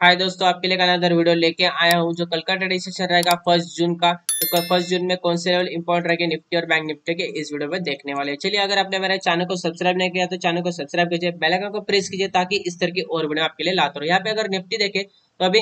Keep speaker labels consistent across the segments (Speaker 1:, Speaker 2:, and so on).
Speaker 1: हाय दोस्तों, आपके लिए अनदर वीडियो लेके आया हूँ जो कल का ट्रेडिंग सेशन रहेगा फ़र्स्ट जून का। तो फ़र्स्ट जून में कौन से लेवल इंपॉर्टेंट रहेंगे निफ्टी और बैंक निफ्टी के, इस वीडियो में देखने वाले चलिए, अगर आपने मेरे चैनल को सब्सक्राइब नहीं किया तो चैनल को सब्सक्राइब कीजिए बेलाइकन को प्रेस कीजिए ताकि इस तरह की और वीडियो आपके लिए लाता रहो। यहाँ पे अगर निफ्टी देखे तो अभी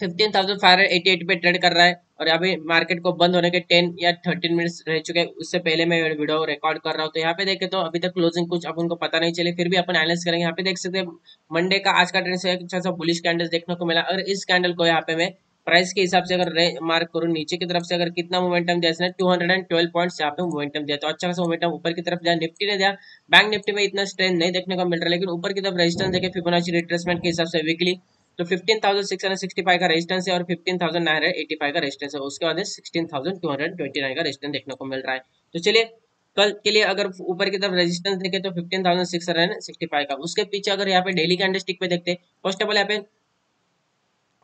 Speaker 1: fifteen thousand five hundred eighty eight पे ट्रेड कर रहा है और अभी मार्केट को बंद होने के टेन या थर्टीन मिनट्स रह चुके हैं, उससे पहले मैं वीडियो रिकॉर्ड कर रहा हूँ। तो यहाँ पे देखे तो अभी तक क्लोजिंग कुछ अपन को पता नहीं चले, फिर भी अपन एनालिस करेंगे। यहाँ पे देख सकते हैं मंडे का आज का ट्रेंड से अच्छा सा बुलिश कैंडल देखने को मिला। अगर इस कैंडल को यहाँ पे मैं प्राइस के हिसाब से अगर मार्क करूँ, नीचे की तरफ़ से अगर कितना मोमेंटम दिया, इसने two hundred and twelve points यहाँ पे मोमेंटम दिया। तो अच्छा खासा मोमेंटम ऊपर की तरफ़ दिया निफ्टी ने दिया। बैंक निफ्टी में इतना स्ट्रेंथ नहीं देखने को मिल रहा, लेकिन ऊपर की तरफ़ रेजिस्टेंस देखे फिबोनाची रिट्रेसमेंट के हिसाब से वीकली तो 15,665 का रेजिस्टेंस है और 15,985 का रेजिस्टेंस है। उसके बाद 16,229 का रेजिस्टेंस देखने को मिल रहा है। तो चलिए कल के लिए अगर ऊपर की तरफ़ रेजिस्टेंस देखे तो 15,665 का। उसके पीछे अगर यहाँ पे डेली कैंडलस्टिक पे देखते फ़र्स्ट ऑफ़ ऑल यहाँ पे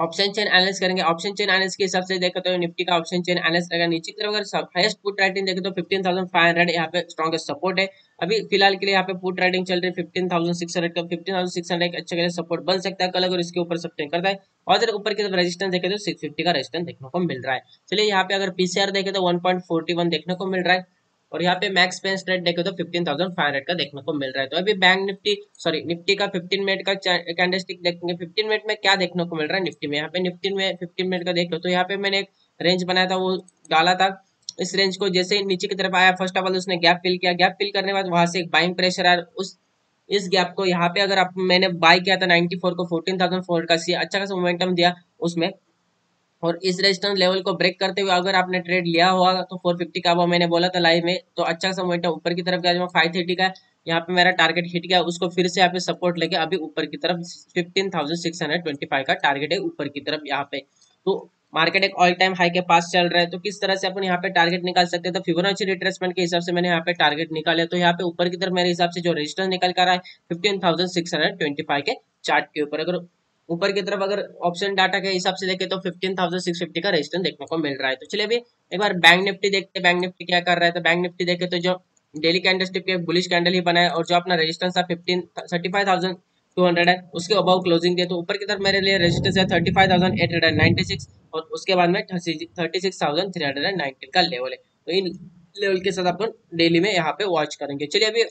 Speaker 1: ऑप्शन चेन एनालिस करेंगे। ऑप्शन चेन एनालिस के हिसाब से देखते तो निफ्टी का ऑप्शन चेन एनालिस रहेगा नीचे की तरफ़ अगर हाईएस्ट पुट राइटिंग देखे तो 15,500 यहाँ पे स्ट्रॉन्गेस्ट सपोर्ट है। अभी फ़िलहाल के लिए यहाँ पे पुट राइटिंग चल रही है 15,600 का। 15,600 एक अच्छे सपोर्ट बन सकता है कल अगर इसके ऊपर सपोर्ट करता है। और अगर ऊपर की तरफ़ रेजिस्टेंस देखे तो सिक्स का रेजिस्टेंस देखने को मिल रहा है। चलिए यहाँ पे अगर पीसीआर देखे तो वन देखने को मिल रहा है। और यहाँ पे मैक्स पेन स्ट्रेट देखे तो 15,500 का देखने को मिल रहा है। तो अभी बैंक निफ्टी सॉरी निफ्टी का 15 मिनट का कैंडलस्टिक देखेंगे 15 मिनट में क्या देखने को मिल रहा है निफ्टी में? यहाँ पे निफ्टी में 15 मिनट का देख लो। तो यहाँ पे मैंने एक रेंज बनाया था वो डाला था। इस रेंज को जैसे नीचे की तरफ़ आया फ़र्स्ट ऑफ़ ऑल उसने गैप फिल किया। गैप फिल करने के बाद वहाँ से एक बाइंग प्रेशर आया। उस इस गैप को यहाँ पे अगर आप मैंने बाय किया था 94 को 14,400 का सी अच्छा खासा मोमेंटम दिया उसमें और इस रेजिस्टेंस लेवल को ब्रेक करते हुए अगर आपने ट्रेड लिया हुआ तो 450 का वो मैंने बोला था लाइव में तो अच्छा सा मोमेंटम ऊपर की तरफ़ गया फाइव थर्टी का यहाँ पे मेरा टारगेट हिट गया उसको फिर से यहाँ पे सपोर्ट लेके अभी ऊपर की तरफ़ 15,625 का टारगेट है ऊपर की तरफ़ यहाँ पे। तो मार्केट एक ऑल टाइम हाई के पास चल रहा है तो किस तरह से अपन यहाँ पे टारगेट निकाल सकते हैं? तो फिबोनाची रिट्रेसमेंट के हिसाब से मैंने यहाँ पे टारगेट निकाले तो यहाँ पे ऊपर की तरफ़ मेरे हिसाब से जो रजिस्टर निकल कर रहा है फिफ्टीन के चार्ट के ऊपर। अगर ऊपर की तरफ़ अगर ऑप्शन डाटा के हिसाब से देखे तो 15,650 का रजिस्टर देखने को मिल रहा है। तो चलिए अभी एक बार बैंक निफ्टी देखते हैं। बैंक निफ्टी क्या कर रहा है? तो बैंक निफ्टी देखे तो जो डेली कैंडल स्टिप के बुलिश कैंडल ही बनाए और जो अपना रजिस्टेंस था fifteen thirty five thousand two hundred है उसके अबाउ क्लोजिंग दिया तो ऊपर की तरफ़ मेरे लिए रजिस्टेंस है thirty five thousand eight hundred ninety six और उसके बाद में thirty six thousand three hundred nineteen का लेवल है। तो इन लेवल के साथ अपन डेली में यहाँ पे वॉच करेंगे। चलिए अभी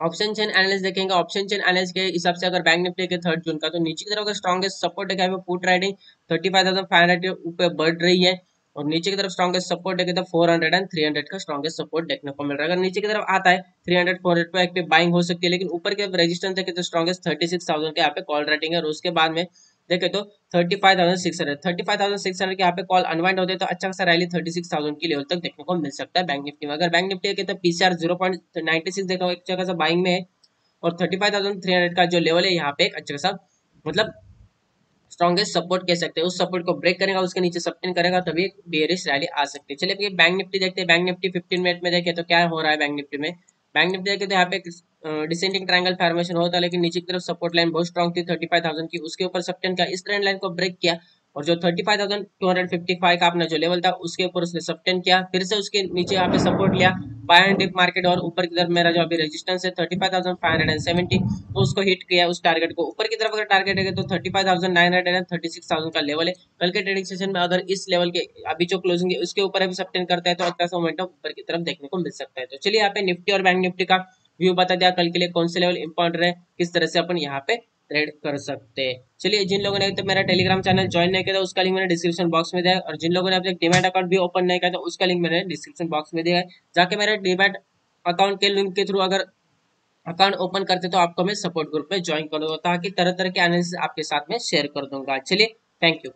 Speaker 1: ऑप्शन चेन एनालिस देखेंगे ऑप्शन चेन एनालिस के हिसाब से अगर बैंक निफ्टी के थर्ड जून का तो नीचे की तरफ़ अगर स्ट्रॉगेस्ट सपोर्ट देखा है put writing thirty five thousand five hundred ऊपर बढ़ रही है और नीचे की तरफ़ स्ट्रॉगेस्ट सपोर्ट देखे तो four hundred and three hundred का स्ट्रॉगेस्ट सपोर्ट देखने को मिल रहा है। अगर नीचे की तरफ़ आता है थ्री हंड्रेड फोर हंड्रेड पर एक पे बाइंग हो सकती है, लेकिन ऊपर के रेजिस्टेंस देखे तो स्ट्रॉगेस्ट थर्टी सिक्स थाउज़ेंड के यहाँ पे कॉल राइटिंग है और उसके बाद में देखे तो thirty five thousand six hundred thirty five thousand six hundred के यहाँ पे कॉल अनवाइंड होते तो अच्छा खासा रैली थर्टी सिक्स थाउज़ेंड की लेवल तक देखने को मिल सकता है बैंक निफ्टी में। अगर बैंक निफ्टी के तो PCR zero point ninety six देखा, एक अच्छा खासा बाइंग में है और thirty five thousand three hundred का जो लेवल है यहाँ पे एक अच्छा खासा मतलब स्ट्रॉन्गेस्ट सपोर्ट कह सकते हैं। उस सपोर्ट को ब्रेक करेगा, उसके नीचे सस्टेन करेगा, तभी एक बेरिश रैली आ सकती है। चलिए बैंक निफ्टी देखते हैं। बैंक निफ्टी फिफ्टीन मिनट में देखे तो क्या हो रहा है बैंक निफ्टी में? बैंक निफ्टी देखे तो यहाँ पे डिसेंडिंग ट्रायंगल फॉर्मेशन होता है लेकिन नीचे की तरफ़ सपोर्ट लाइन बहुत स्ट्रॉन्ग थी थर्टी फाइव थाउज़ेंड की। उसके ऊपर सस्टेन किया इस ट्रेंड लाइन को ब्रेक किया और जो 35,255 का अपना जो लेवल था उसके ऊपर उसने सब्टेन किया। फिर से उसके नीचे यहाँ पे सपोर्ट लिया। बाय एंड डिप मार्केट और ऊपर की तरफ़ मेरा जो अभी रेजिस्टेंस है 35,570 तो उसको हिट किया उस टारगेट को। ऊपर की तरफ़ अगर टारगेट है तो 35,936,000 का लेवल है। कल के ट्रेडिंग सेशन में अगर इस लेवल के अभी जो क्लोजिंग है उसके ऊपर अभी सब्टेन करता है तो अच्छा सा मोमेंटम ऊपर की तरफ़ देखने को मिल सकता है। तो चलिए यहाँ पे निफ्टी और बैंक निफ्टी का व्यू बता दिया, कल के लिए कौन से लेवल इंपॉर्टेंट है किस तरह से अपन यहाँ पे ट्रेड कर सकते हैं। चलिए, जिन लोगों ने तो मेरा टेलीग्राम चैनल ज्वाइन नहीं किया था, उसका लिंक मैंने डिस्क्रिप्शन बॉक्स में दिया है, और जिन लोगों ने तक डिमेट अकाउंट भी ओपन नहीं किया था, उसका लिंक मैंने डिस्क्रिप्शन बॉक्स में दिया है। जाके मेरे डिमेट अकाउंट के लिंक के थ्रू अगर अकाउंट ओपन करते तो आपको मैं सपोर्ट ग्रुप में ज्वाइन कर दूँगा ताकि तरह तरह के एनालिसिस आपके साथ में शेयर कर दूँगा। चलिए थैंक यू